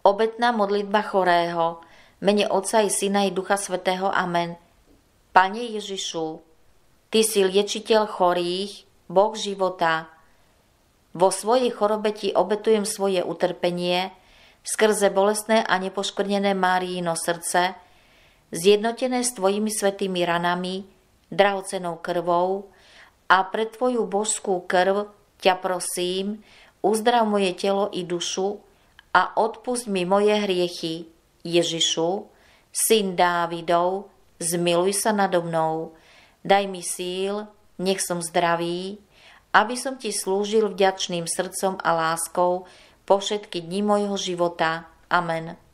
Obetná modlitba chorého, mene Otca i Syna i Ducha Svetého. Amen. Pane Ježišu, Ty si liečiteľ chorých, Boh života. Vo svojej chorobe Ti obetujem svoje utrpenie, skrze bolestné a nepoškvrnené Máriino srdce, zjednotené s Tvojimi svetými ranami, drahocenou krvou a pre Tvoju božskú krv ťa prosím, uzdrav moje telo i dušu, a odpust mi moje hriechy. Ježišu, syn Dávidov, zmiluj sa nado mnou. Daj mi síl, nech som zdravý, aby som ti slúžil vďačným srdcom a láskou po všetky dni mojho života. Amen.